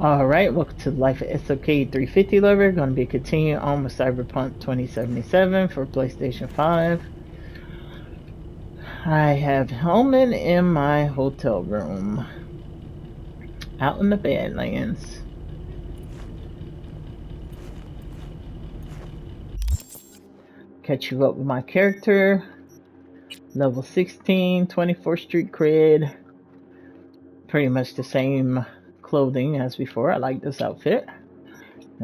Alright, welcome to Life of SLK 350 lover. Going to be continuing on with Cyberpunk 2077 for PlayStation 5. I have Hellman in my hotel room. Out in the Badlands. Catch you up with my character. Level 16, 24th Street cred. Pretty much the same clothing as before. I like this outfit.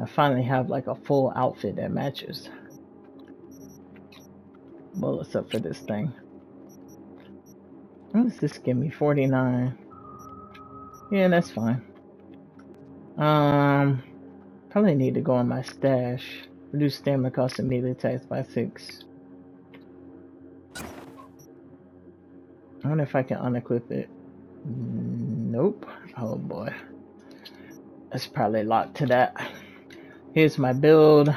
I finally have like a full outfit that matches. Well, up for this thing. What does this give me? 49. Yeah, that's fine. Um, probably need to go on my stash. Reduce stamina cost and melee attacks by 6. I wonder if I can unequip it. Nope. Oh boy. That's probably a lot to that. Here's my build.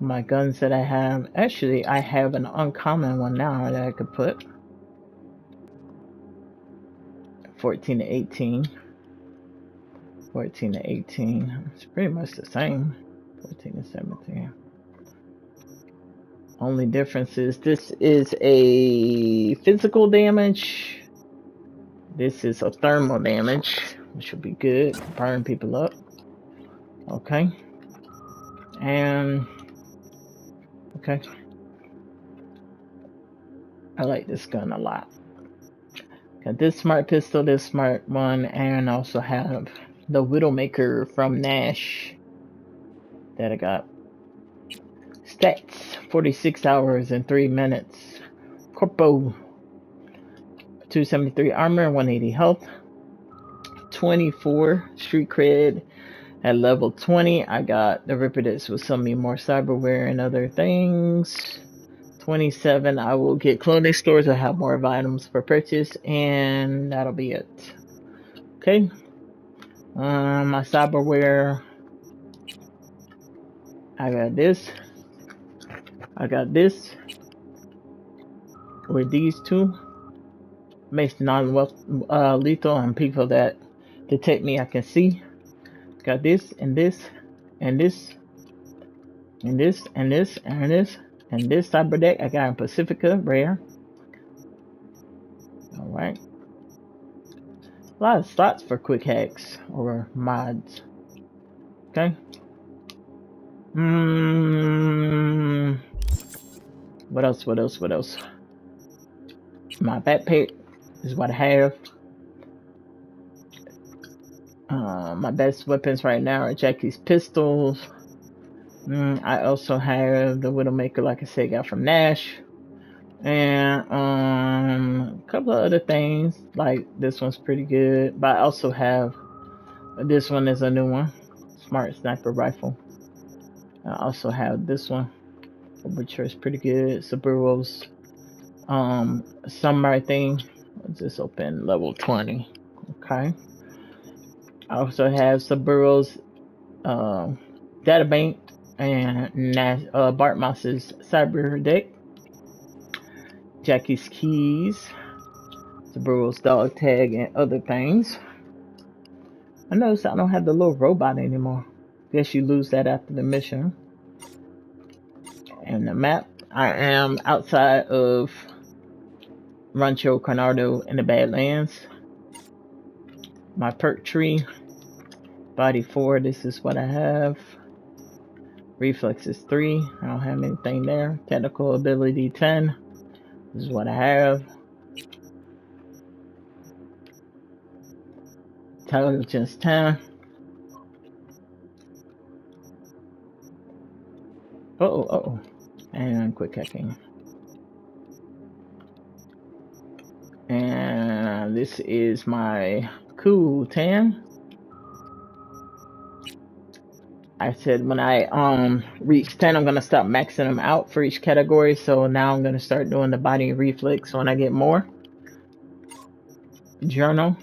My guns that I have. Actually, I have an uncommon one now that I could put. 14 to 18. 14 to 18. It's pretty much the same. 14 to 17. Only difference is this is a physical damage. This is a thermal damage which will be good. Burn people up. Okay. And okay. I like this gun a lot. Got this smart pistol, this smart one, and also have the Widowmaker from Nash that I got. Stats 46 hours and 3 minutes. Corpo 273 armor, 180 health. 24 street cred. At level 20, I got the Ripperdocs with some more cyberware and other things. 27, I will get clothing stores that have more items for purchase, and that'll be it. Okay. Um, my cyberware. I got this. I got this. With these two. Makes non-lethal uh, on people that detect me, I can see. Got this and this and this and this and this and this and this cyber deck I got in Pacifica rare. Alright. A lot of slots for quick hacks or mods. Okay. Hmm. What else? What else? What else? My backpack is what I have. Uh, my best weapons right now are Jackie's pistols. Mm, I also have the Widowmaker, like I said, got from Nash. And um, a couple of other things, like this one's pretty good. But I also have this one is a new one, Smart Sniper Rifle. I also have this one, which is pretty good. Saburo's um, summer thing. Let's just open level 20. Okay. I also have Saburo's uh, Databank and Nas uh, Bartmoss's Cyber Deck, Jackie's Keys, Saburo's Dog Tag, and other things. I notice I don't have the little robot anymore. Guess you lose that after the mission. And the map, I am outside of Rancho Coronado in the Badlands my perk tree. Body 4, this is what I have. Reflex is 3, I don't have anything there. Technical ability 10, this is what I have. Intelligence 10. Uh oh, uh oh. And quick hacking. And this is my Cool, Tan. I said when I um reach 10, I'm going to stop maxing them out for each category. So now I'm going to start doing the body reflex when I get more. Journal.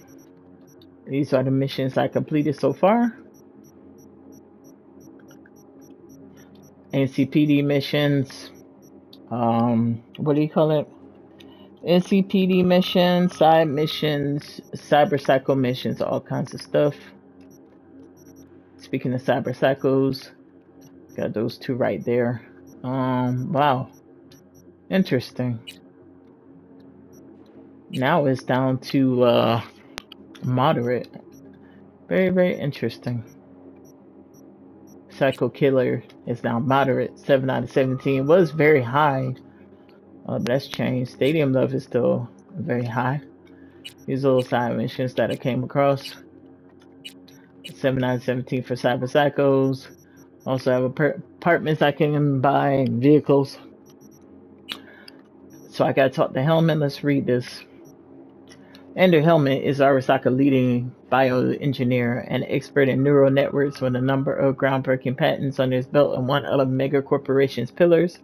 These are the missions I completed so far. NCPD missions. Um, what do you call it? NCPD missions, side missions, cyber psycho missions, all kinds of stuff. speaking of cyber psychos, got those two right there. Um, wow, interesting. Now it's down to uh, moderate. Very, very interesting. Psycho Killer is now moderate. 7 out of 17 was very high. But that's changed. Stadium Love is still very high. These little side missions that I came across. 7 out of 17 for Cyber Psychos. Also have apartments I can buy, and vehicles. So I gotta talk to Hellman. Let's read this. Andrew Hellman is Arasaka leading bioengineer and expert in neural networks with a number of groundbreaking patents under his belt and one of Mega Corporation's pillars.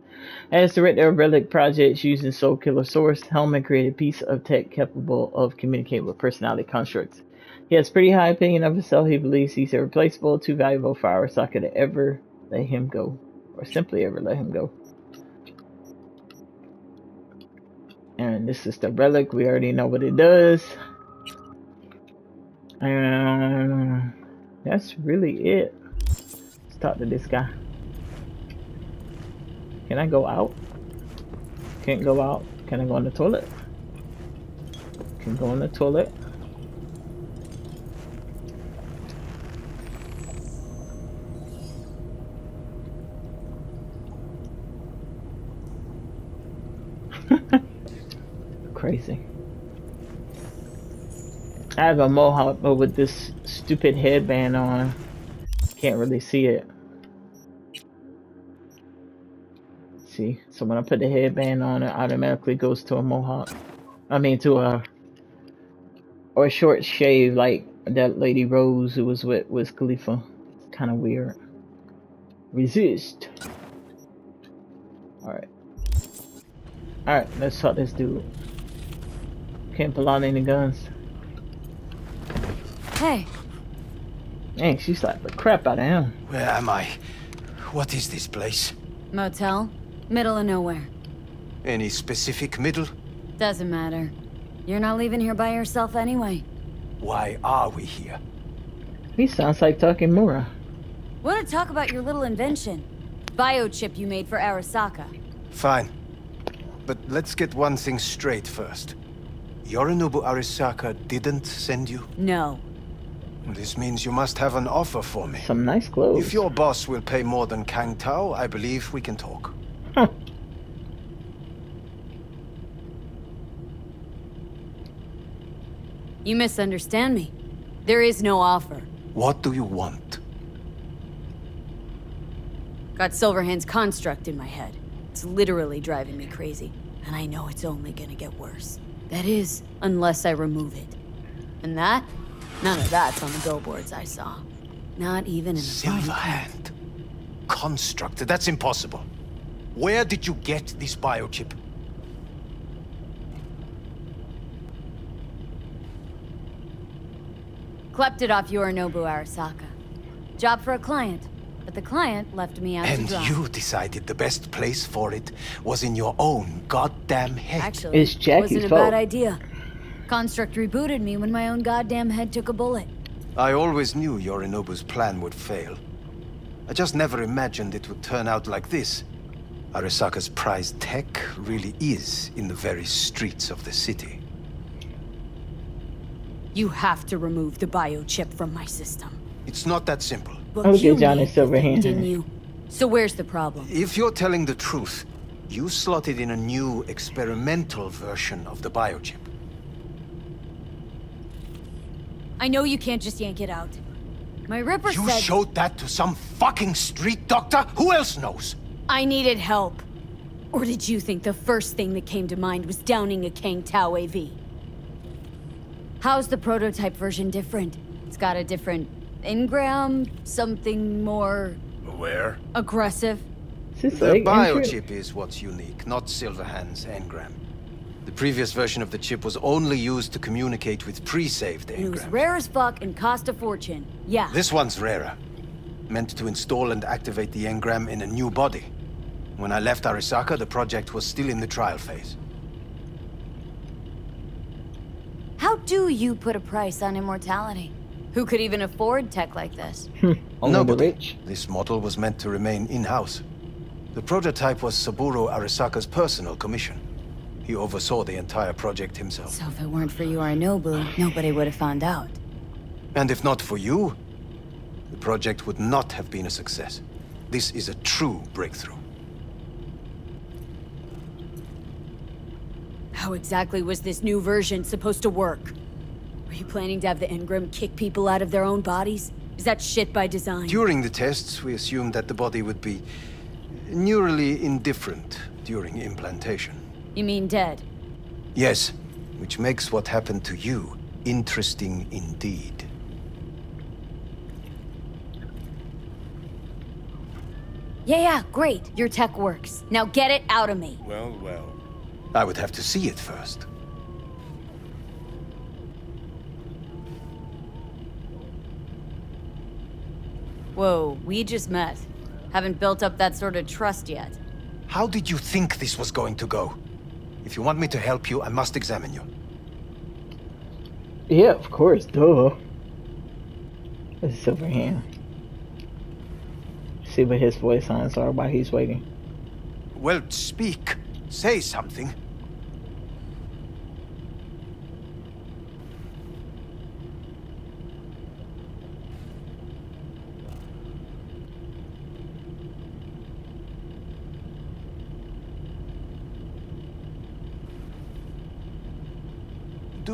As director of Relic projects using Soul Killer Source, Hellman created a piece of tech capable of communicating with personality constructs. He has pretty high opinion of himself. He believes he's irreplaceable, too valuable for Arasaka to ever let him go, or simply ever let him go. And this is the relic. We already know what it does. And that's really it. Let's talk to this guy. Can I go out? Can't go out. Can I go in the toilet? Can go in the toilet. Crazy. I have a mohawk, but with this stupid headband on, can't really see it. See, so when I put the headband on, it automatically goes to a mohawk. I mean, to a or a short shave like that lady Rose who was with Wiz Khalifa. It's kind of weird. Resist. All right. All right, let's talk this dude. Can't pull out any guns. Hey. Dang, she slapped the crap out of him. Where am I? What is this place? Motel. Middle of nowhere. Any specific middle? Doesn't matter. You're not leaving here by yourself anyway. Why are we here? He sounds like talking Takemura. Wanna talk about your little invention? Biochip you made for Arasaka. Fine. But let's get one thing straight first. Yorinobu Arasaka didn't send you? No. This means you must have an offer for me. Some nice clothes. If your boss will pay more than Kang Tao, I believe we can talk. Huh. You misunderstand me. There is no offer. What do you want? Got Silverhand's construct in my head. It's literally driving me crazy. And I know it's only gonna get worse. That is, unless I remove it. And that? None of that's on the billboards I saw. Not even in the Silverhand. Constructed? That's impossible. Where did you get this biochip? Klept it off Yorinobu Arasaka. Job for a client. But the client left me out And to dry. you decided the best place for it was in your own goddamn head. Actually, It's Jackie's wasn't a fault. bad idea. Construct rebooted me when my own goddamn head took a bullet. I always knew Yorinobu's plan would fail. I just never imagined it would turn out like this. Arasaka's prized tech really is in the very streets of the city. You have to remove the biochip from my system. It's not that simple. But Look at you Johnny made Silverhand. Didn't you? So where's the problem? If you're telling the truth, you slotted in a new experimental version of the biochip. I know you can't just yank it out. My Ripper You said showed that to some fucking street doctor? Who else knows? I needed help. Or did you think the first thing that came to mind was downing a Kang Tao AV? How's the prototype version different? It's got a different engram, something more Where? aggressive. The leg injury? biochip is what's unique, not Silverhand's engram. The previous version of the chip was only used to communicate with pre-saved And it was rare as fuck and cost a fortune. Yeah. This one's rarer. Meant to install and activate the engram in a new body. When I left Arasaka, the project was still in the trial phase. How do you put a price on immortality? Who could even afford tech like this? Hmm. Only the Nobody. rich. This model was meant to remain in-house. The prototype was Saburo Arasaka's personal commission. He oversaw the entire project himself. So if it weren't for Yorinobu, nobody would have found out. And if not for you, the project would not have been a success. This is a true breakthrough. How exactly was this new version supposed to work? Were you planning to have the Engram kick people out of their own bodies? Is that shit by design? During the tests, we assumed that the body would be neurally indifferent during implantation. You mean dead? Yes, which makes what happened to you interesting indeed. Yeah, yeah, great. Your tech works. Now get it out of me. Well, well. I would have to see it first. Whoa, we just met. Haven't built up that sort of trust yet. How did you think this was going to go? If you want me to help you, I must examine you. Yeah, of course, duh. This is Silverhand. See what his voice signs are while he's waiting. Well, speak. Say something.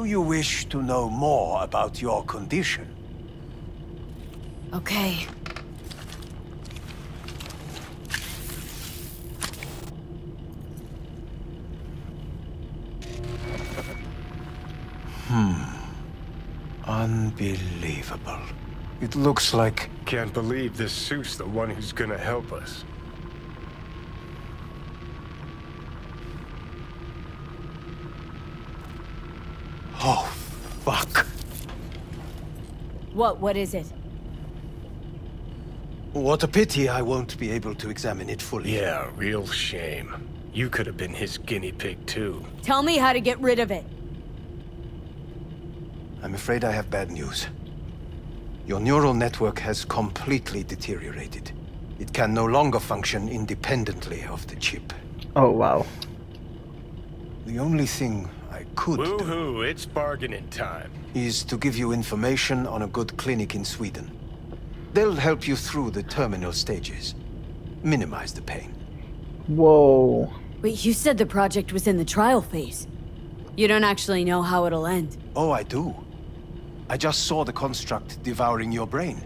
Do you wish to know more about your condition? Okay. Hmm. Unbelievable. It looks like Can't believe this suit's the one who's gonna help us. Oh, fuck. What, what is it? What a pity I won't be able to examine it fully. Yeah, real shame. You could have been his guinea pig too. Tell me how to get rid of it. I'm afraid I have bad news. Your neural network has completely deteriorated. It can no longer function independently of the chip. Oh, wow. The only thing I could Woohoo, it's bargaining time. is to give you information on a good clinic in Sweden. They'll help you through the terminal stages. Minimize the pain. Whoa. Wait, you said the project was in the trial phase. You don't actually know how it'll end. Oh, I do. I just saw the construct devouring your brain.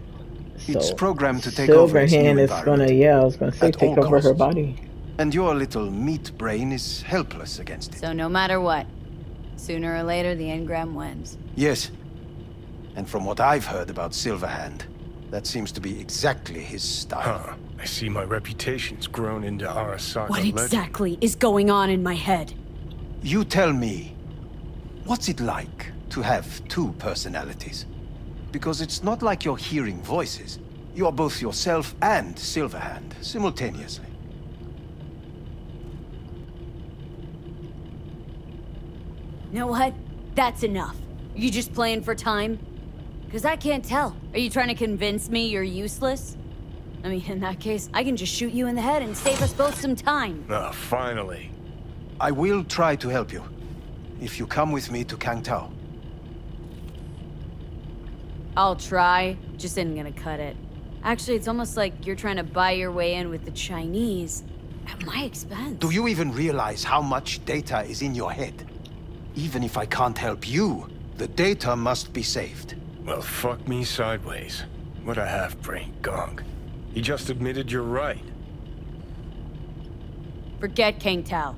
It's programmed to take over its new Silverhand is gonna, yeah, I was gonna say, take all over her body. And your little meat brain is helpless against it. So no matter what, sooner or later the engram wins. Yes. And from what I've heard about Silverhand, that seems to be exactly his style. Huh. I see my reputation's grown into Arasaka What legend. exactly is going on in my head? You tell me, what's it like to have two personalities? Because it's not like you're hearing voices. You're both yourself and Silverhand simultaneously. You know what? That's enough. You just playing for time? Because I can't tell. Are you trying to convince me you're useless? I mean, in that case, I can just shoot you in the head and save us both some time. Ah, finally. I will try to help you. If you come with me to Kangtao. I'll try, just isn't gonna cut it. Actually, it's almost like you're trying to buy your way in with the Chinese. At my expense. Do you even realize how much data is in your head? Even if I can't help you, the data must be saved. Well, fuck me sideways. What a half-brain gonk. He just admitted you're right. Forget Kang Tao.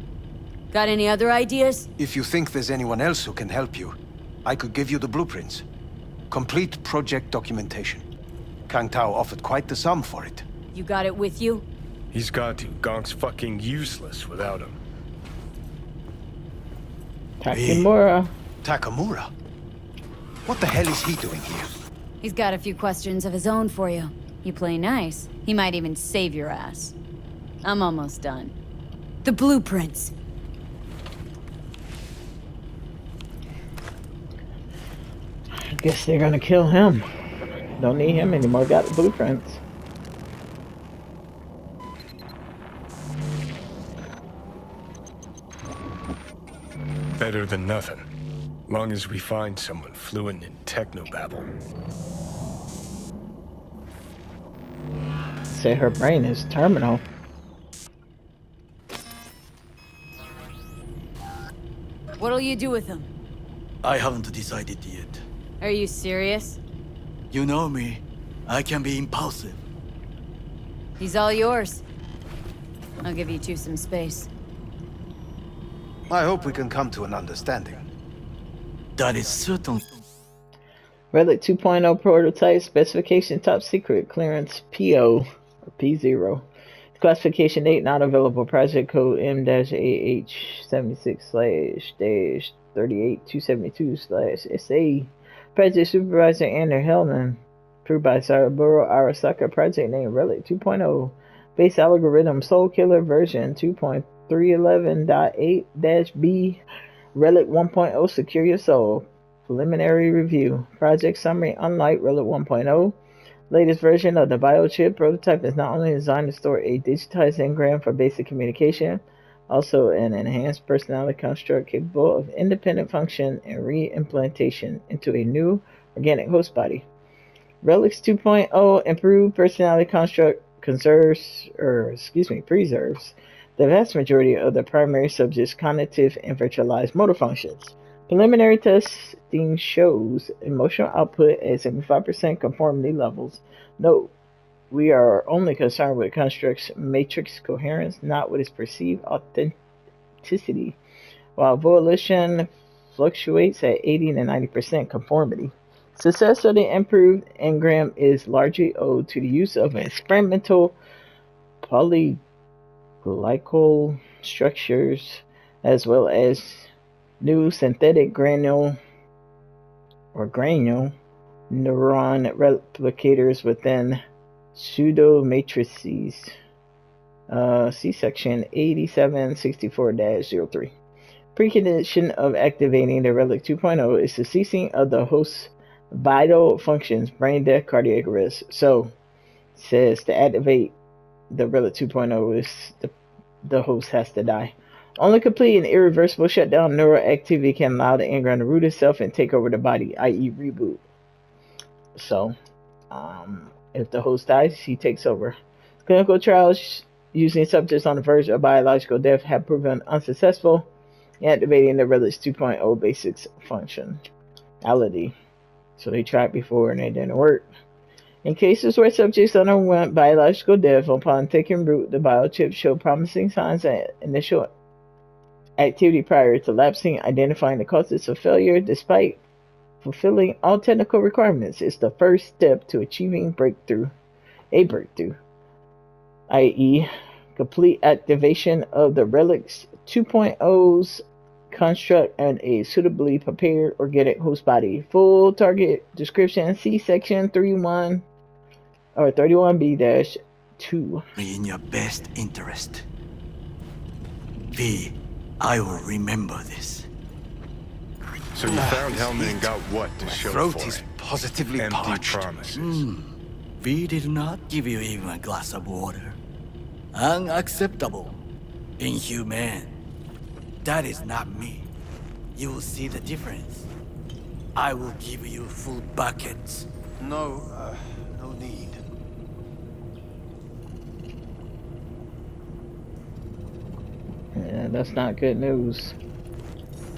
Got any other ideas? If you think there's anyone else who can help you, I could give you the blueprints. Complete project documentation. Kang Tao offered quite the sum for it. You got it with you? He's got to. Gonk's fucking useless without him. Takemura. Takemura? What the hell is he doing here? He's got a few questions of his own for you. You play nice. He might even save your ass. I'm almost done. The blueprints. I guess they're gonna kill him. Don't need him anymore. Got the blueprints. Better than nothing. Long as we find someone fluent in technobabble. Say her brain is terminal. What'll you do with him? I haven't decided yet. Are you serious? You know me. I can be impulsive. He's all yours. I'll give you two some space. I hope we can come to an understanding. That is certainly... Relic 2.0 prototype specification top secret clearance PO or P0. Classification 8 not available. Project code M-AH76 slash dash 38272 slash SA. Project Supervisor Andrew Hellman. Approved by Saburo Arasaka. Project name Relic 2.0. Base algorithm Soul Killer version 2.311.8-B. Relic 1.0 Secure Your Soul. Preliminary review. Project summary Unlike Relic 1.0. Latest version of the biochip prototype is not only designed to store a digitized engram for basic communication, also an enhanced personality construct capable of independent function and re-implantation into a new organic host body. Relics 2.0 improved personality construct conserves, or excuse me, preserves the vast majority of the primary subject's cognitive and virtualized motor functions. Preliminary testing shows emotional output at 75% conformity levels. Note, we are only concerned with construct's matrix coherence, not with its perceived authenticity, while volition fluctuates at 80 to 90% conformity. Success of the improved engram is largely owed to the use of experimental polyglycal structures as well as new synthetic granule or granule neuron replicators within pseudo matrices. Uh, C section 8764-03. Precondition of activating the Relic 2.0 is the ceasing of the host's vital functions, brain death, cardiac arrest. So, says to activate the Relic 2.0 is the, the host has to die. Only complete and irreversible shutdown neural activity can allow the engram to root itself and take over the body, i.e., reboot. So, um, if the host dies, he takes over. Clinical trials using subjects on the verge of biological death have proven unsuccessful in activating the Relic 2.0 basics functionality. So they tried before and it didn't work. In cases where subjects underwent biological death upon taking root, the biochip showed promising signs at initial activity prior to lapsing, identifying the causes of failure despite fulfilling all technical requirements is the first step to achieving breakthrough, a breakthrough, i.e., complete activation of the Relics 2.0's construct and a suitably prepared organic host body. Full target description see section 31 or 31B 2. Be In your best interest. V, I will remember this. So you found Hellman and got what to My show throat for is it? positively Empty parched. promises. V did not give you even a glass of water. Unacceptable. Inhumane. That is not me. You will see the difference. I will give you full buckets. No, uh, no need. That's not good news.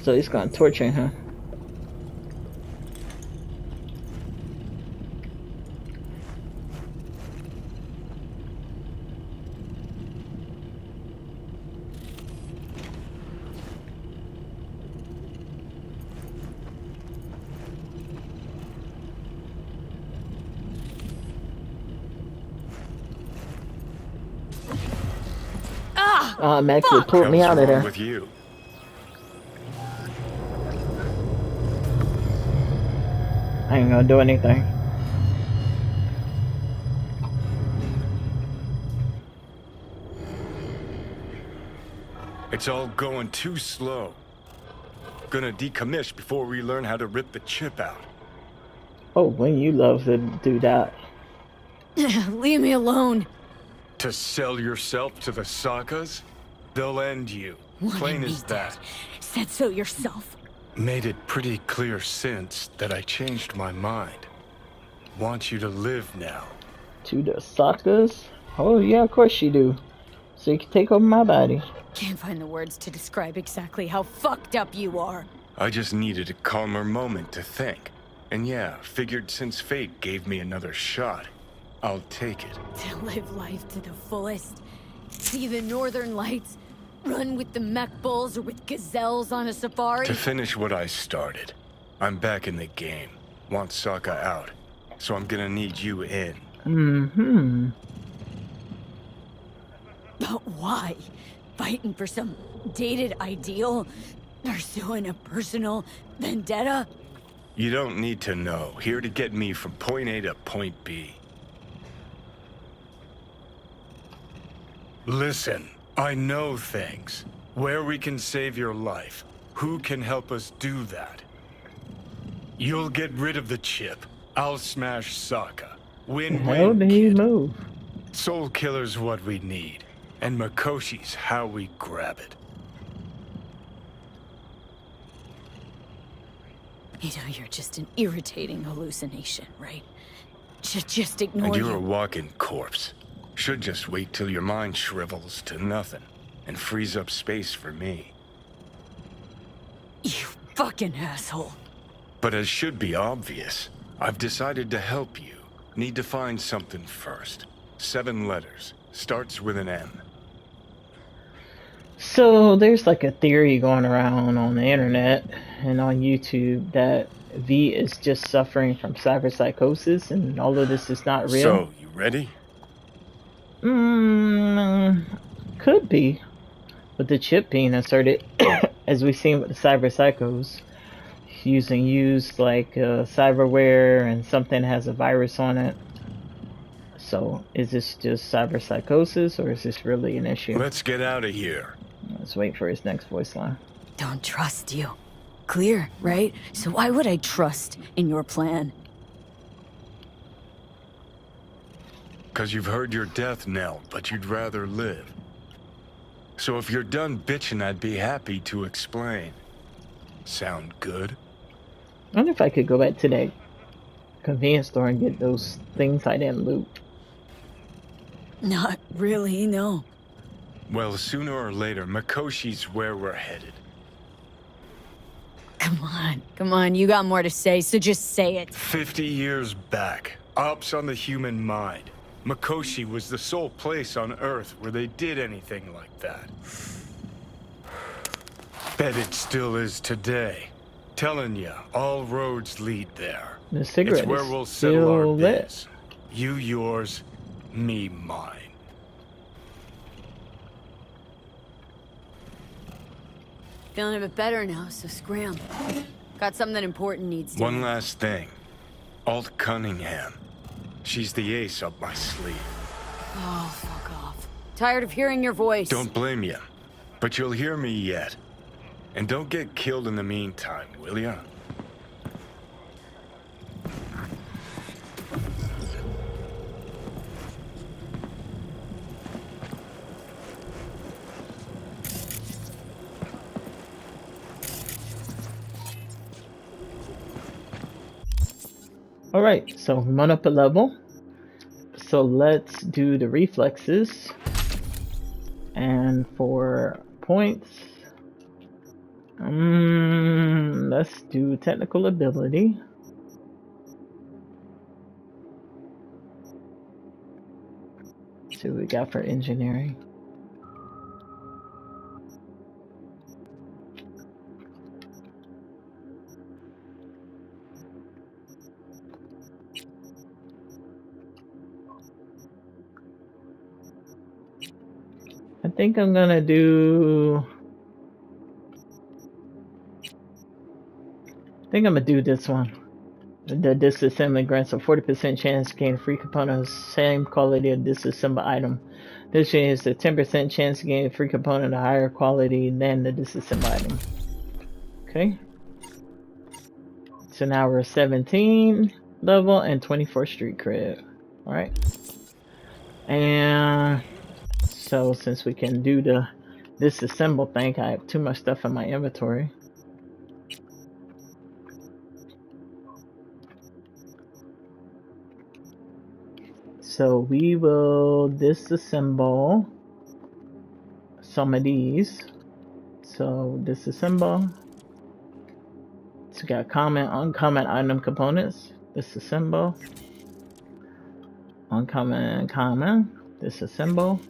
So he's gonna torture him. Uh, Max would pull me out of wrong there. With you. I ain't gonna do anything. It's all going too slow. Gonna decommission before we learn how to rip the chip out. Oh, when you love to do that. Leave me alone. To sell yourself to the Sakas? They'll end you. Wanted Plain as that. dead. Said so yourself. Made it pretty clear since that I changed my mind. Want you to live now. To the suckers? Oh, yeah, of course you do. So you can take over my body. Can't find the words to describe exactly how fucked up you are. I just needed a calmer moment to think. And yeah, figured since fate gave me another shot, I'll take it. To live life to the fullest. See the northern lights. Run with the mech bulls or with gazelles on a safari. To finish what I started, I'm back in the game. Want Sokka out. So I'm gonna need you in. Mm-hmm. But why? Fighting for some dated ideal? Pursuing a personal vendetta? You don't need to know. Here to get me from point A to point B. Listen, I know things. Where we can save your life. Who can help us do that? You'll get rid of the chip. I'll smash Sokka. Win How win. did he kid. move? Soul Killer's what we need. And Mikoshi's how we grab it. You know, you're just an irritating hallucination, right? Just, just ignore And you're you. a walking corpse. Should just wait till your mind shrivels to nothing and frees up space for me. You fucking asshole. But as should be obvious, I've decided to help you. Need to find something first. Seven letters. Starts with an M. So there's like a theory going around on the internet and on YouTube that V is just suffering from cyberpsychosis and all of this is not real. So, you ready? Mm, could be. With the chip being inserted, as we've seen with the cyber psychos, using used like uh, cyberware and something has a virus on it. So, is this just cyber psychosis or is this really an issue? Let's get out of here. Let's wait for his next voice line. Don't trust you. Clear, right? So why would I trust in your plan? Cause you've heard your death knell, but you'd rather live. So if you're done bitching, I'd be happy to explain. Sound good? I wonder if I could go back to that convenience store and get those things I didn't loot. Not really, no. Well, sooner or later, Mikoshi's where we're headed. Come on, come on, you got more to say, so just say it. 50 years back, ops on the human mind. Mikoshi was the sole place on Earth where they did anything like that. Bet it still is today. Telling ya, all roads lead there. The cigarette It's where we'll settle our still lit. biz. You yours, me mine. Feeling a bit better now, so scram. Got something important needs to One last thing. Alt Cunningham. She's the ace up my sleeve. Oh, fuck off. Tired of hearing your voice. Don't blame you, but you'll hear me yet. And don't get killed in the meantime, will ya? Alright, so we went up a level. So let's do the reflexes. And for points, um, let's do technical ability. See what we got for engineering. Think I'm gonna do. I think I'm gonna do this one. The disassembly grants a 40% chance to gain free component same quality of disassembled item. This is a 10% chance to gain a free component of higher quality than the disassembled item. Okay. So now we're 17 level and 24 street cred. Alright. And so since we can do the disassemble thing, I have too much stuff in my inventory. So we will disassemble some of these. So disassemble. So we got common, uncommon item components. Disassemble. Uncommon, common. Disassemble.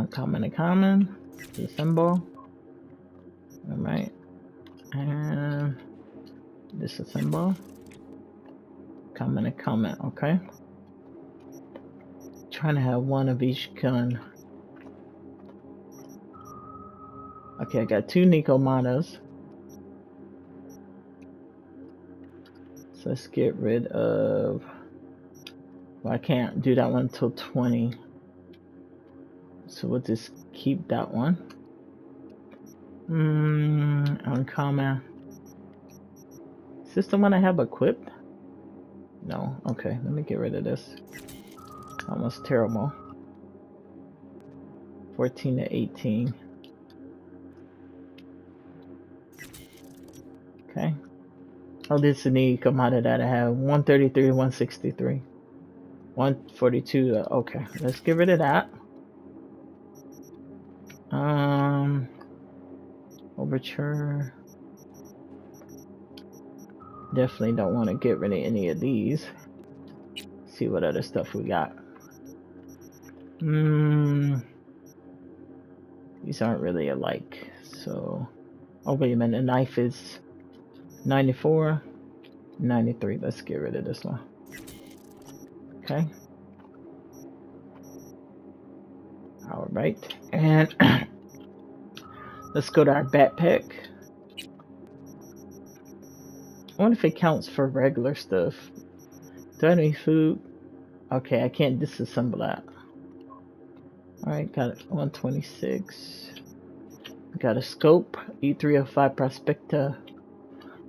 Uncommon and common. Disassemble. Alright. And disassemble. Common and common, okay trying to have one of each gun. Okay, I got two Nekomatas. So let's get rid of... Well, I can't do that one until 20. So we'll just keep that one. Mmm, uncommon. Is this the one I have equipped? No, okay, let me get rid of this. Almost terrible. 14 to 18. Okay. Oh, this is the commodity that I have. 133, 163. 142. Uh, okay, let's get rid of that. Um, overture. Definitely don't want to get rid of any of these. See what other stuff we got. Hmm. These aren't really alike, so... Oh, wait a minute, the knife is 94, 93. Let's get rid of this one. Okay. Alright, and let's go to our backpack. I wonder if it counts for regular stuff. Do I any food? Okay, I can't disassemble that. Alright, got it. 126. Got a scope, E305 Prospecta.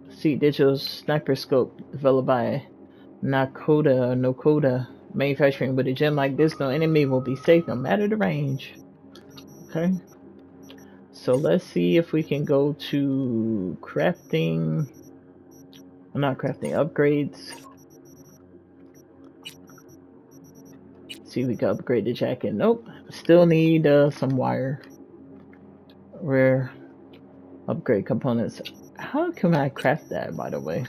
C digital sniper scope developed by Nakoda Nokoda manufacturing with a gem like this no enemy will be safe no matter the range. Okay. So let's see if we can go to crafting. I'm not crafting upgrades. See, we can upgrade the jacket. Nope. Still need uh, some wire. Rare upgrade components. How can I craft that, by the way?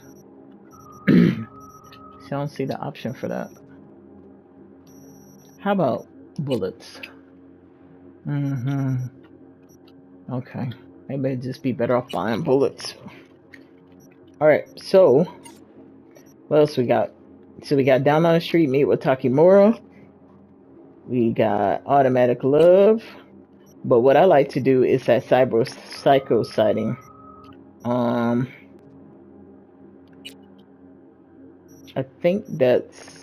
I don't see the option for that. How about bullets? Mm-hmm. Okay. Maybe I'd just be better off buying bullets. Alright, so what else we got? So we got down on the street, meet with Takemura. We got automatic love. But what I like to do is that cyber psycho sighting. Um I think that's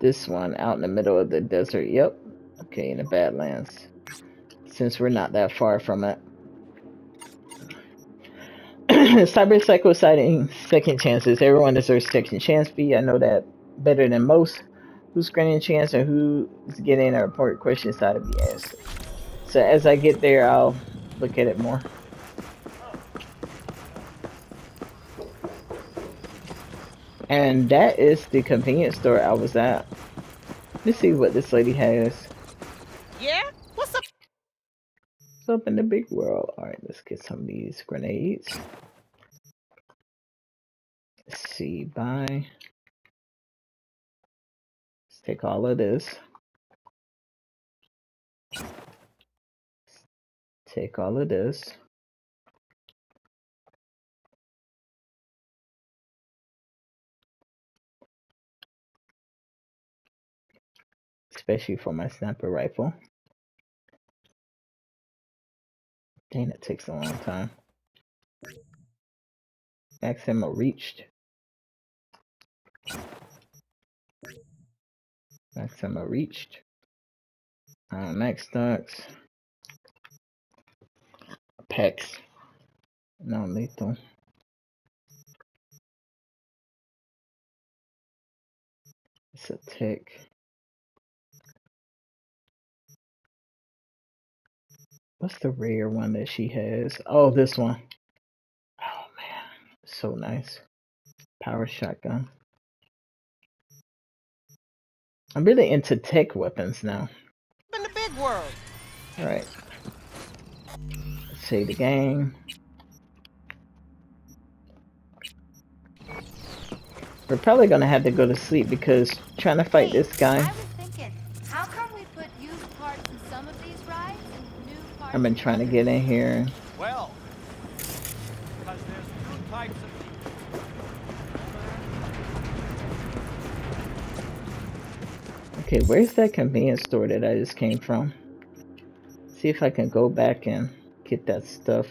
this one out in the middle of the desert. Yep. Okay, in the Badlands. Since we're not that far from it. cyber psycho sighting second chances. Everyone deserves second chance B. I know that better than most who's granting a chance and who's getting a report questions how to be asked. So as I get there, I'll look at it more. And that is the convenience store I was at. Let's see what this lady has. Yeah? What's up? What's up in the big world? Alright, let's get some of these grenades. Let's see, bye. Let's take all of this. Take all of this. Especially for my sniper rifle. Dang, it takes a long time. Max ammo reached. Max ammo reached. Uh, max stocks. Packs. Non lethal. It's a tick. What's the rare one that she has? Oh, this one. Oh man, so nice. Power shotgun. I'm really into tech weapons now. In the big world. Alright. Save the game. We're probably gonna have to go to sleep because trying to fight this guy. I was thinking, how come we put used parts in some of these rides and new parts I've been trying to get in here. Well, because there's two types of people. Okay, where's that convenience store that I just came from? See if I can go back and get that stuff.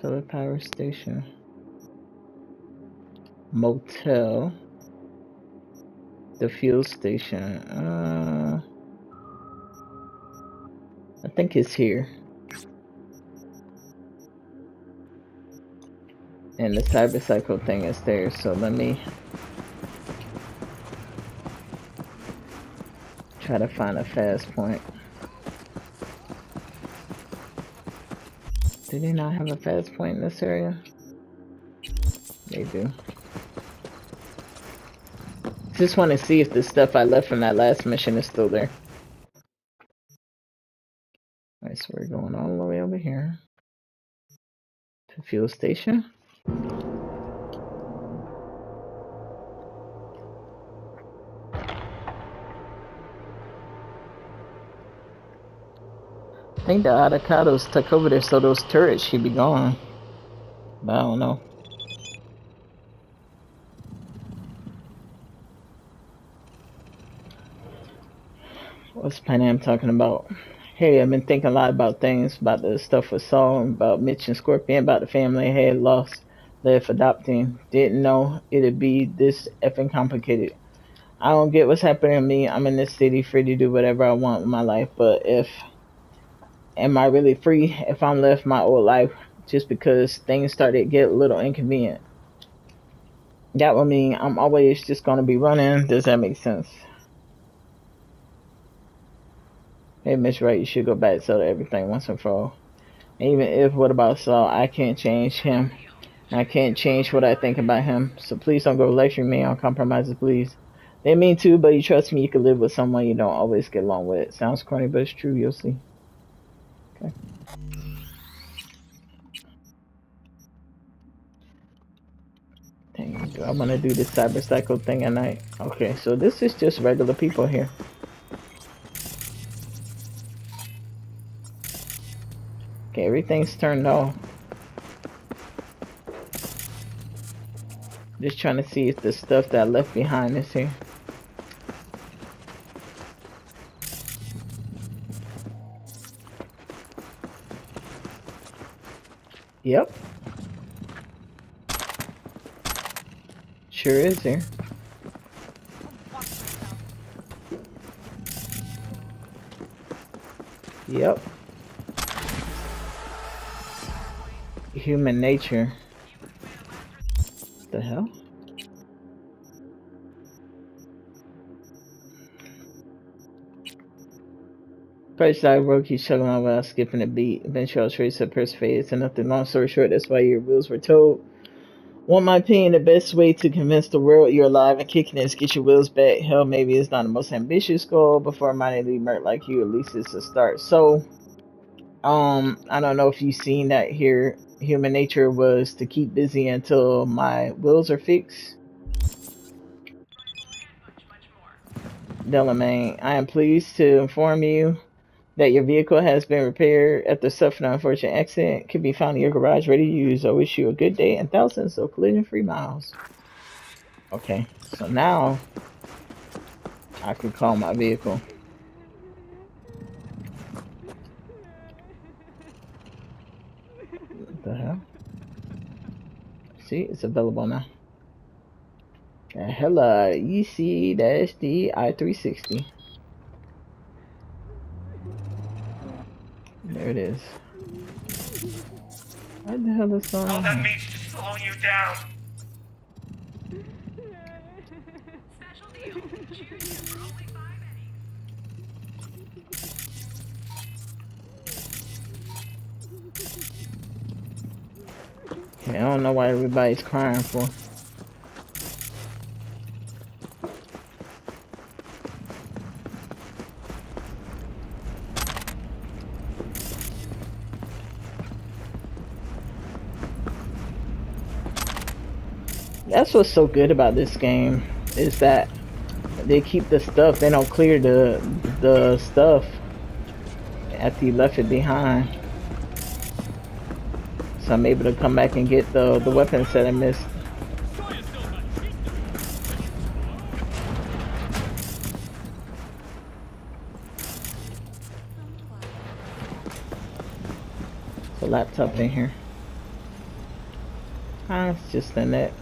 Solar power station. Motel. The fuel station. Uh, I think it's here. And the cybercycle thing is there, so let me try to find a fast point. Do they not have a fast point in this area? They do. Just want to see if the stuff I left from that last mission is still there. Alright, so we're going all the way over here to fuel station. I think the Aldecaldos took over there, so those turrets should be gone. But I don't know. What's Panam talking about? Hey, I've been thinking a lot about things, about the stuff with Saul, about Mitch and Scorpion, about the family I had lost, left adopting. Didn't know it'd be this effing complicated. I don't get what's happening to me. I'm in this city, free to do whatever I want with my life. But if am I really free if I'm left my old life just because things started to get a little inconvenient? That would mean I'm always just gonna be running. Does that make sense? Hey, Miss Wright, you should go back to settle everything once and for all. Even if what about Saul, I can't change him. I can't change what I think about him. So please don't go lecturing me on compromises, please. They mean to, but you trust me, you can live with someone you don't always get along with. Sounds corny, but it's true. You'll see. Okay. Dang, do I want to do this cyber cycle thing at night? Okay, so this is just regular people here. Okay, everything's turned off. Just trying to see if the stuff that I left behind is here. Yep. Sure is here. Yep. Human nature. The hell? First I broke you chugging on while skipping a beat. Eventually I'll trace up her face and nothing long story short, that's why your wheels were told. Want my opinion, the best way to convince the world you're alive and kicking is get your wheels back. Hell, maybe it's not the most ambitious goal, but for a merc like you, at least it's a start. So, um, I don't know if you've seen that here. Human nature was to keep busy until my wheels are fixed. Delamain, I am pleased to inform you that your vehicle has been repaired after suffering an unfortunate accident. Can be found in your garage ready to use. I wish you a good day and thousands of collision free miles. Okay, so now I can call my vehicle. The hell? See, it's available now. Uh, Hella EC-D I-360. There it is. What the hell is going All that on? means to slow you down. I don't know why everybody's crying for. That's what's so good about this game is that they keep the stuff. They don't clear the the stuff after you left it behind. So I'm able to come back and get the the weapons that I missed. The laptop in here. Ah, it's just the net.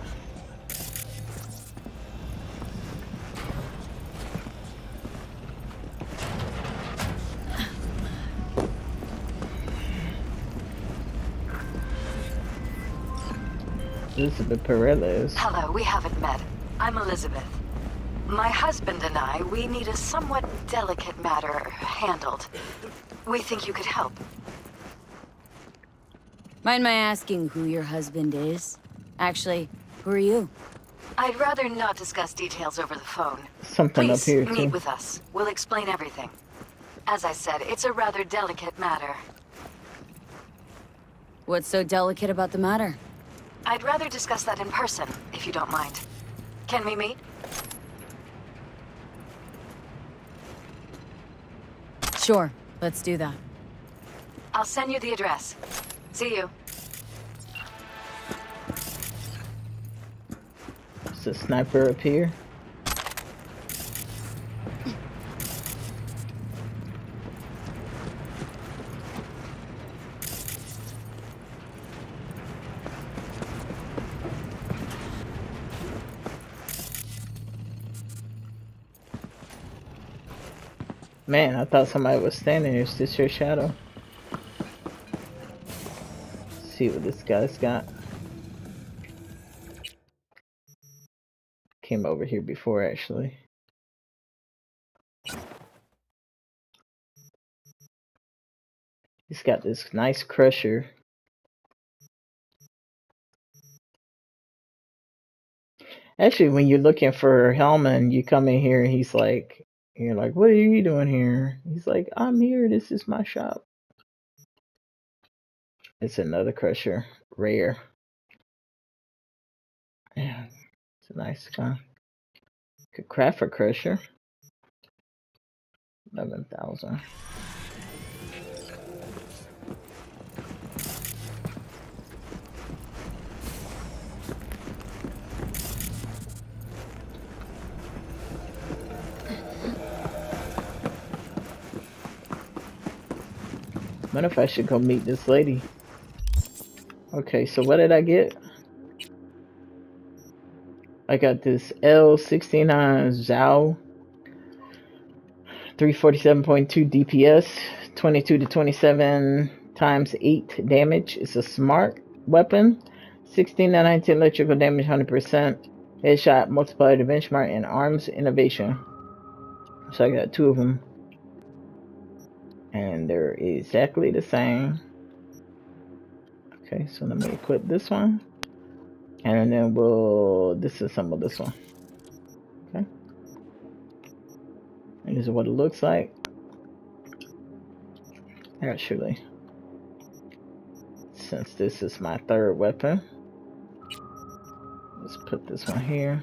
Elizabeth Perez. Hello, we haven't met. I'm Elizabeth. My husband and I, we need a somewhat delicate matter handled. We think you could help. Mind my asking who your husband is? Actually, who are you? I'd rather not discuss details over the phone. Something Please up here meet too. with us. We'll explain everything. As I said, it's a rather delicate matter. What's so delicate about the matter? I'd rather discuss that in person, if you don't mind. Can we meet? Sure, let's do that. I'll send you the address. See you. There's a sniper up here. Man, I thought somebody was standing here. It's just your shadow. Let's see what this guy's got. Came over here before, actually. He's got this nice crusher. Actually, when you're looking for Hellman, you come in here and he's like, and you're like, what are you doing here? He's like, I'm here. This is my shop. It's another crusher. Rare. Yeah, it's a nice gun. Could craft for crusher. 11,000. Wonder if I should go meet this lady. Okay, so what did I get? I got this L69 Zhuo 347.2 DPS, 22 to 27 times 8 damage. It's a smart weapon. 16 to 19 electrical damage, 100%. Headshot, multiplier to benchmark, and arms innovation. So I got two of them. And they're exactly the same. Okay, so let me equip this one. And then we'll disassemble this one. Okay. And this is what it looks like. Actually. Since this is my third weapon. Let's put this one here.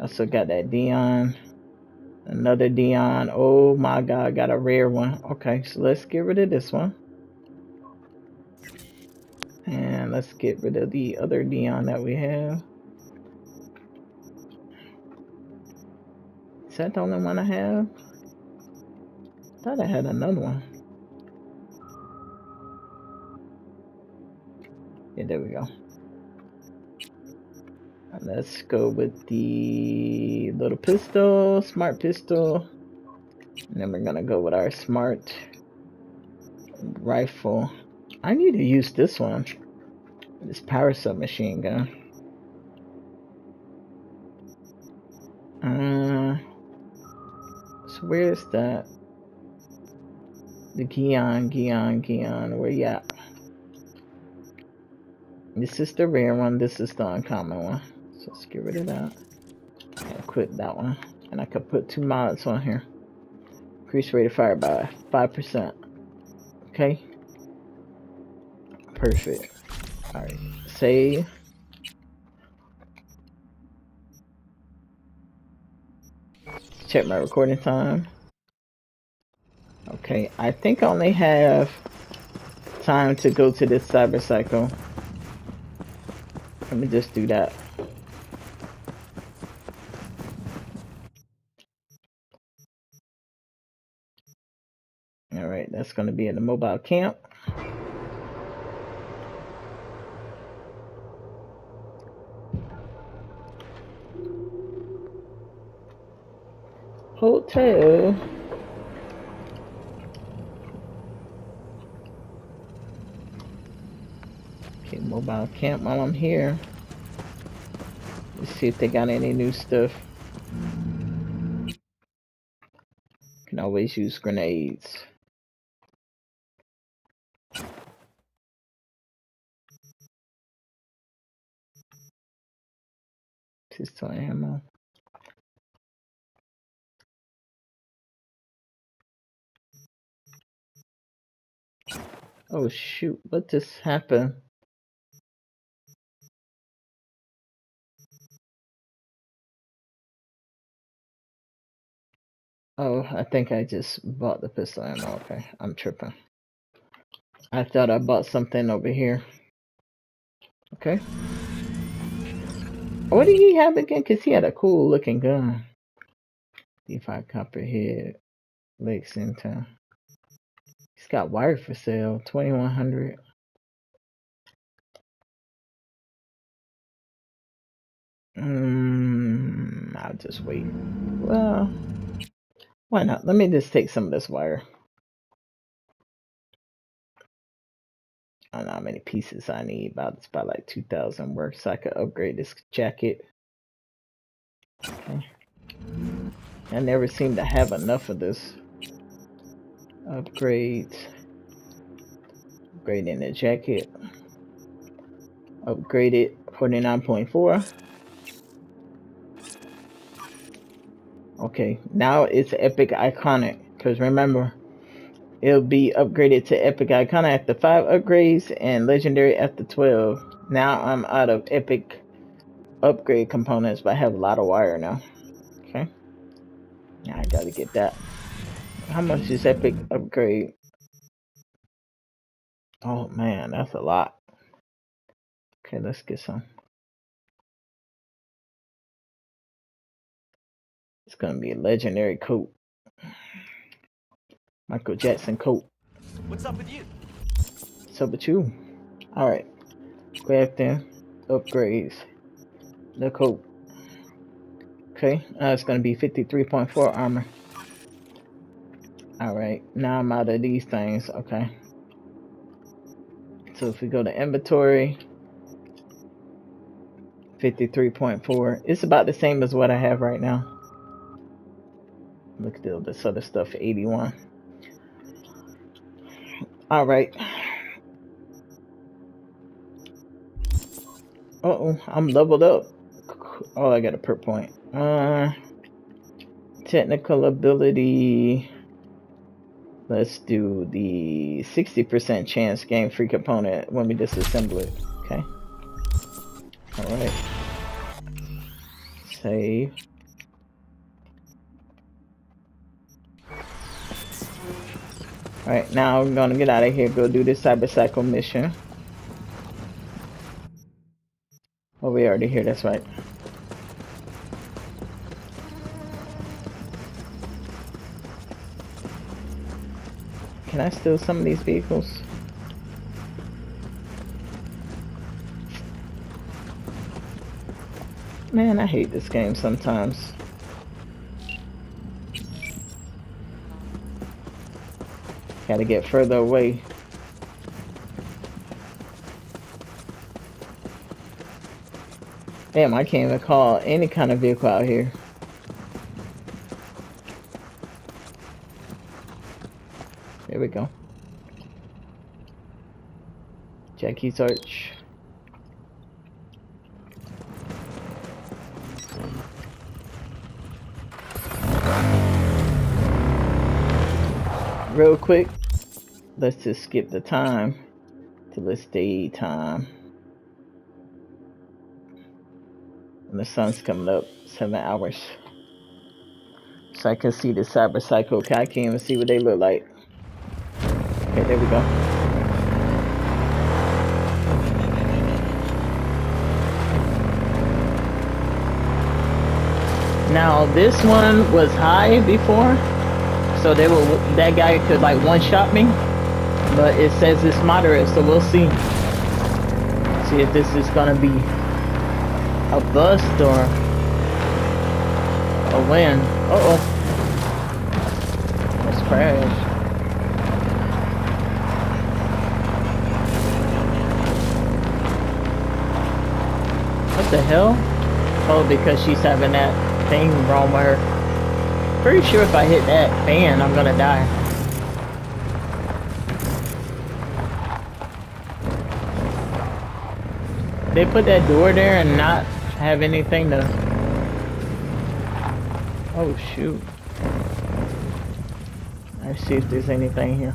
Also got that Dion. Another Dion. Oh my god, got a rare one. Okay, so let's get rid of this one. And let's get rid of the other Dion that we have. Is that the only one I have? thought I had another one. Yeah, there we go. Let's go with the little pistol, smart pistol. And then we're gonna go with our smart rifle. I need to use this one. This power submachine gun. Uh, so where's that? The Gion, Gion, Gion. Where you at? This is the rare one. This is the uncommon one. So let's get rid of that. And quit that one. And I could put two mods on here. Increase rate of fire by 5%. Okay. Perfect. Alright. Save. Check my recording time. Okay, I think I only have time to go to this cyber cycle. Let me just do that. Alright, that's going to be in the mobile camp. Hotel. Okay, mobile camp while I'm here. Let's see if they got any new stuff. Can always use grenades. Pistol ammo. Oh shoot, what just happened? Oh, I think I just bought the pistol ammo. Okay, I'm tripping. I thought I bought something over here. Okay. What did he have again? Because he had a cool looking gun. D5 Copperhead, Lexington. He's got wire for sale, 2100 Mm, I'll just wait. Well, why not? Let me just take some of this wire. How many pieces I need, about it's about like 2,000 worth, so I could upgrade this jacket. Okay. I never seem to have enough of this. Upgrade. Upgrading the jacket. Upgraded 49.4. Okay, now it's Epic Iconic. Because remember, it'll be upgraded to Epic Iconic after 5 upgrades and Legendary after 12. Now I'm out of Epic upgrade components, but I have a lot of wire now. Okay. Now I gotta get that. How much is Epic upgrade? Oh man, that's a lot. Okay, let's get some. It's gonna be a legendary coat. Michael Jackson coat. What's up with you? What's up with you? Alright. Crafting. Upgrades. The coat. Okay, uh, it's gonna be 53.4 armor. Alright, now I'm out of these things, okay. So if we go to inventory, 53.4, it's about the same as what I have right now. Look at all this other stuff, 81. Alright. Uh oh, I'm leveled up. Oh, I got a per point. Uh, technical ability. Let's do the 60% chance game free component when we disassemble it. Okay. Alright. Save. Alright, now I'm gonna get out of here, go do this cyber cycle mission. Oh, we already here, that's right. Can I steal some of these vehicles? Man, I hate this game sometimes. Gotta get further away. Damn, I can't even call any kind of vehicle out here. There we go. Jackie search. Real quick, let's just skip the time to this daytime. And the sun's coming up seven hours. So I can see the cyber psycho. I can't even see what they look like. Okay, there we go. Now this one was high before, so they will that guy could like one shot me, but it says it's moderate, so we'll see. See if this is gonna be a bust or a win. Uh oh. Let's crash. What the hell? Oh, because she's having that thing wrong with her. Pretty sure if I hit that fan, I'm gonna die. They put that door there and not have anything to... Oh, shoot. Let's see if there's anything here.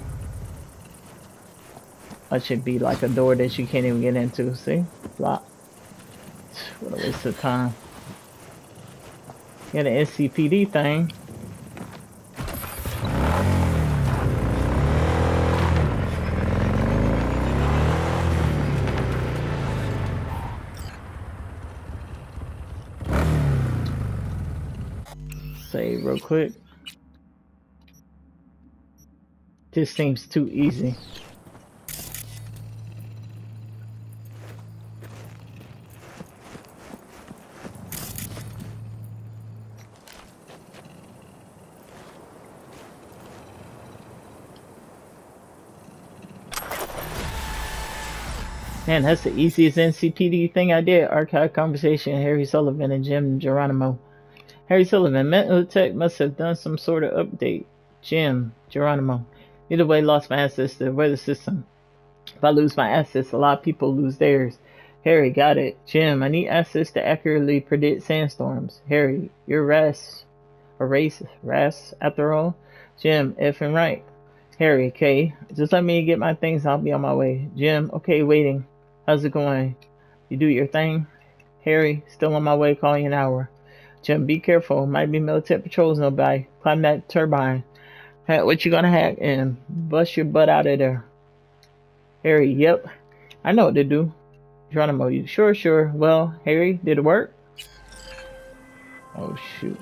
That should be like a door that you can't even get into. See? Lock. What a waste of time. Got an NCPD thing. Save real quick. This seems too easy. Man, that's the easiest NCPD thing I did. Archive conversation, Harry Sullivan and Jim Geronimo. Harry Sullivan, Militech must have done some sort of update. Jim, Geronimo. Either way, lost my access to the weather system. If I lose my access, a lot of people lose theirs. Harry, got it. Jim, I need access to accurately predict sandstorms. Harry, you're Ras. A race, Ras, after all. Jim, if and right. Harry, okay. Just let me get my things, I'll be on my way. Jim, okay, waiting. How's it going? You do your thing? Harry, still on my way, Call calling an hour. Jim, be careful. Might be military patrols nearby. Climb that turbine. Hey, what you gonna hack and bust your butt out of there? Harry, yep. I know what to do. Geronimo, you sure, sure. Well, Harry, did it work? Oh shoot.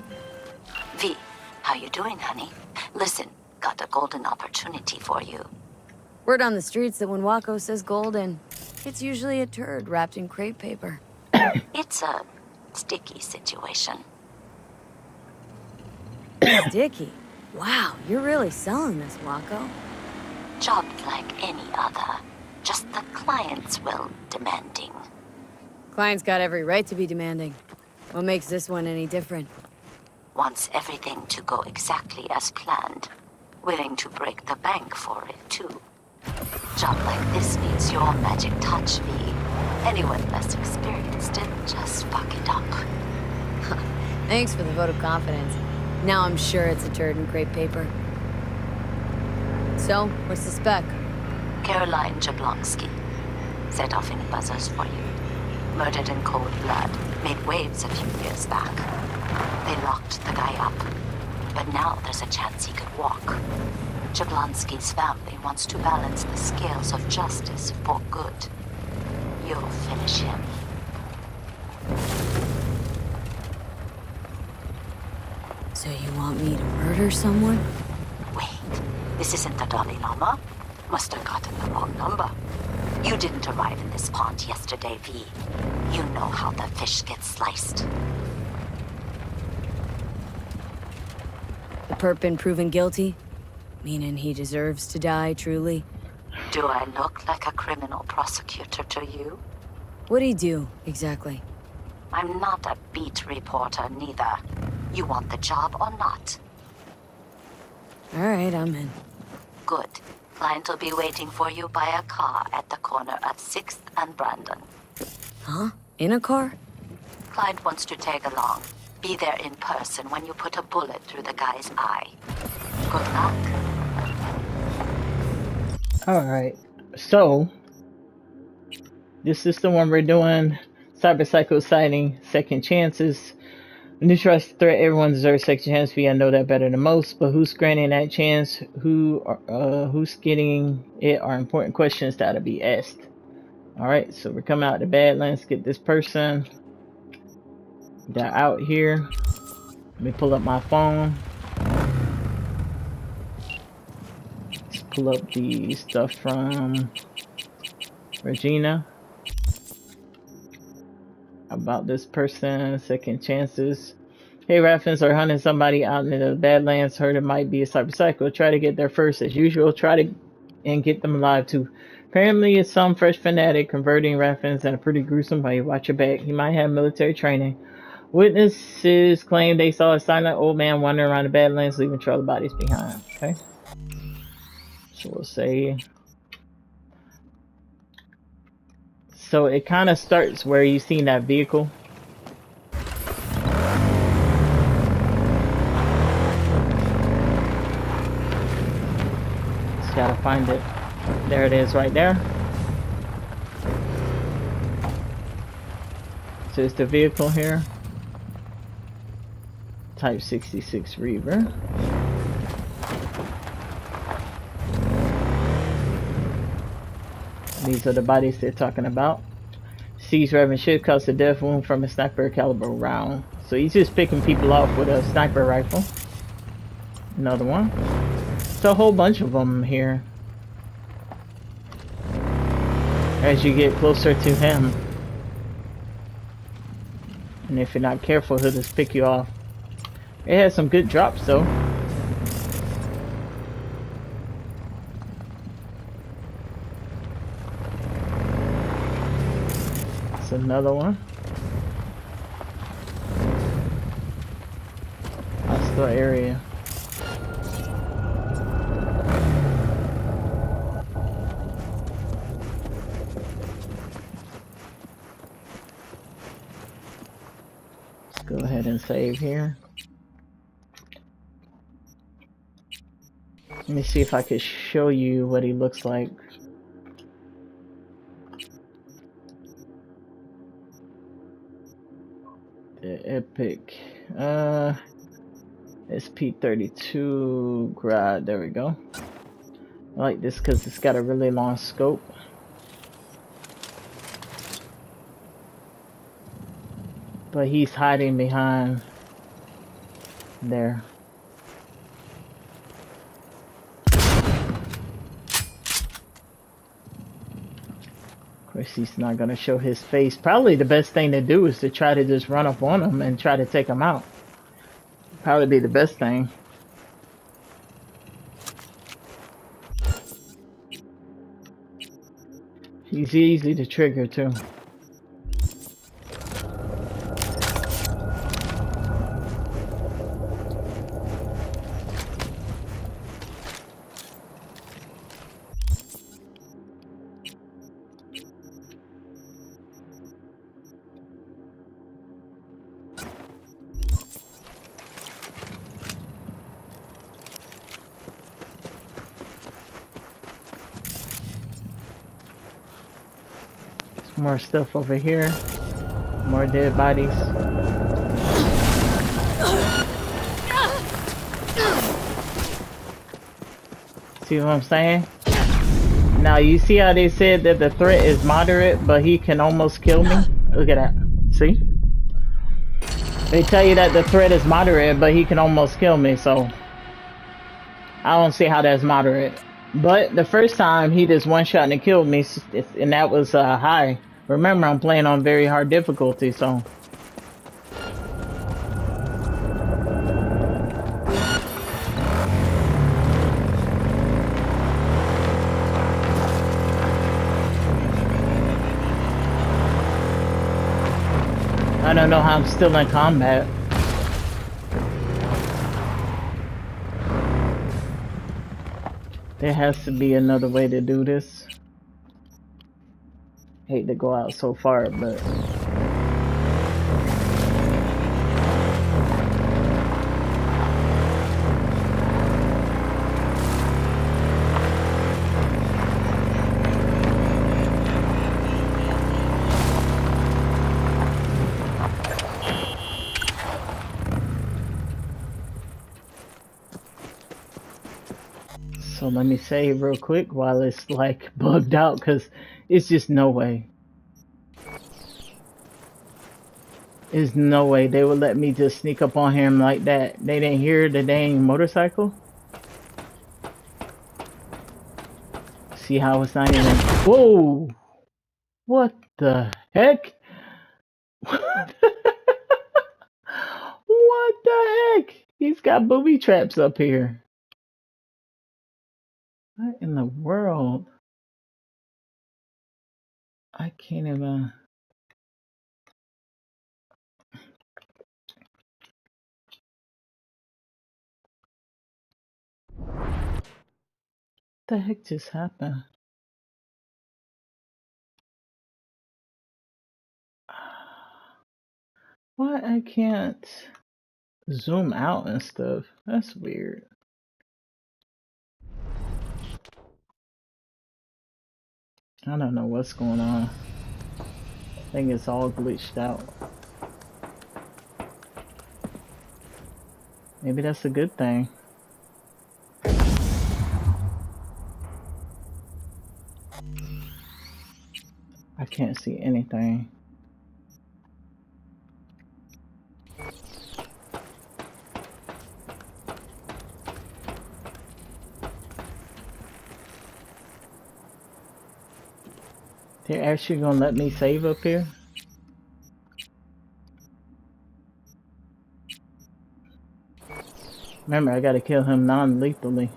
V, how you doing, honey? Listen, got a golden opportunity for you. Word on the streets that when Wakako says golden, it's usually a turd wrapped in crepe paper. it's a sticky situation. Sticky? Wow, you're really selling this, Wakako. Job like any other. Just the client's will demanding. Client's got every right to be demanding. What makes this one any different? Wants everything to go exactly as planned. Willing to break the bank for it, too. Job like this needs your magic touch, V. Anyone less experienced it just fuck it up. Thanks for the vote of confidence. Now I'm sure it's a turd in crepe paper. So, what's the spec? Caroline Jablonski. Set off any buzzers for you. Murdered in cold blood. Made waves a few years back. They locked the guy up. But now there's a chance he could walk. Jablonski's family wants to balance the scales of justice for good. You'll finish him. Want me to murder someone? Wait, this isn't the Dalai Lama? Must have gotten the wrong number. You didn't arrive in this pond yesterday, V. You know how the fish get sliced. The perp been proven guilty? Meaning he deserves to die, truly? Do I look like a criminal prosecutor to you? What'd he do, exactly? I'm not a beat reporter, neither. You want the job or not? All right, I'm in. Good. Client will be waiting for you by a car at the corner of 6th and Brandon. Huh? In a car? Client wants to tag along. Be there in person when you put a bullet through the guy's eye. Good luck. Alright, so this is the one we're doing. Cyber Psycho sighting, second chances. Neutralize threat, everyone deserves second chance. We I know that better than most, but who's granting that chance? Who uh who's getting it are important questions that'll be asked. Alright, so we're coming out the Badlands, get this person. They're out here. Let me pull up my phone. Let's pull up the stuff from Regina about this person, second chances. Hey, Raffens are hunting somebody out in the Badlands. Heard it might be a cyber psycho. Try to get there first as usual. Try to and get them alive too. Apparently, it's some fresh fanatic converting Raffens in a pretty gruesome way. Watch your back. He might have military training. Witnesses claim they saw a silent old man wandering around the Badlands, leaving trail of bodies behind. Okay. So we'll say So it kind of starts where you seen that vehicle. Just gotta find it. There it is right there. So it's the vehicle here. Type 66 Reaver. These are the bodies they're talking about. Sees Reverend Shit caused a death wound from a sniper caliber round. So he's just picking people off with a sniper rifle. Another one. It's a whole bunch of them here. As you get closer to him. And if you're not careful, he'll just pick you off. It has some good drops though. Another one. Hostile area. Let's go ahead and save here. Let me see if I could show you what he looks like. Epic. Uh, SP32 Grad. There we go. I like this because it's got a really long scope. But he's hiding behind there. Course, he's not going to show his face. Probably the best thing to do is to try to just run up on him and try to take him out. Probably be the best thing. He's easy to trigger too. More stuff over here. More dead bodies. See what I'm saying? Now you see how they said that the threat is moderate, but he can almost kill me? Look at that. See? They tell you that the threat is moderate, but he can almost kill me, so... I don't see how that's moderate. But the first time, he just one-shot and killed me, and that was uh, high. Remember, I'm playing on very hard difficulty, so... I don't know how I'm still in combat. There has to be another way to do this. Hate to go out so far, but... So let me save real quick while it's like bugged out because it's just no way. There's no way they would let me just sneak up on him like that. They didn't hear the dang motorcycle. See how it's not even. Whoa! What the heck? what the heck? He's got booby traps up here. What in the world? I can't even. What the heck just happened? Why I can't zoom out and stuff? That's weird. I don't know what's going on. I think it's all glitched out. Maybe that's a good thing. I can't see anything. Actually gonna let me save up here? Remember, I gotta kill him non-lethally.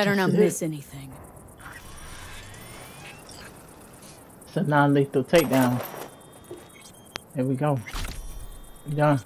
Better not miss anything. It's a non-lethal takedown. There we go. Done.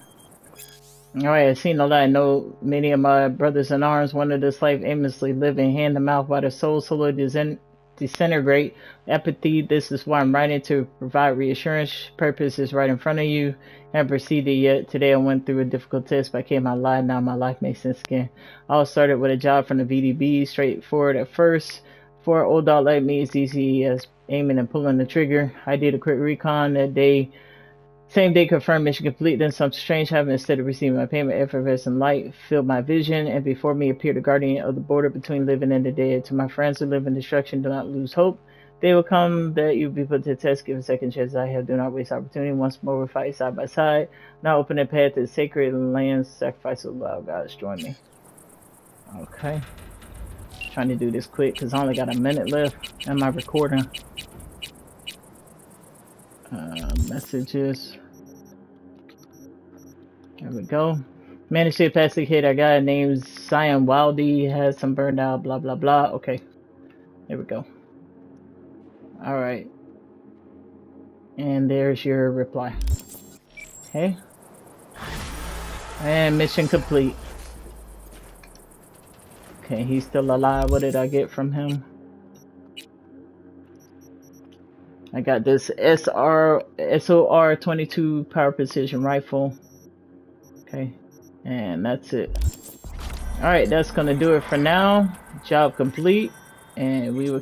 Alright, I've seen a lot. I know many of my brothers in arms wanted this life aimlessly living hand to mouth while their souls slowly disin disintegrate. Empathy, this is why I'm writing to provide reassurance. Purpose is right in front of you. Haven't proceeded yet. Today I went through a difficult test, but I came out alive. Now my life makes sense again. All started with a job from the VDB, straightforward at first. For an old dog like me, it's easy as aiming and pulling the trigger. I did a quick recon that day. Same day confirmed mission complete. Then something strange happened. Instead of receiving my payment, effervescent light filled my vision, and before me appeared a guardian of the border between living and the dead. To my friends who live in destruction, do not lose hope. They will come that you be put to the test. Give a second chance. I have. Do not waste opportunity. Once more, we fight side by side. Now open the path to the sacred lands. Sacrifice of love. Gods, join me. Okay. Trying to do this quick because I only got a minute left in my recording. Uh, messages. There we go. Managed to plastic hit. I got a name Cyan Wildy. Has some burned out. Blah blah blah. Okay. There we go. All right. And there's your reply. Okay. And mission complete. Okay, he's still alive. What did I get from him? I got this SR SOR 22 power precision rifle. Okay, and that's it. Alright, that's gonna do it for now. Job complete, and we will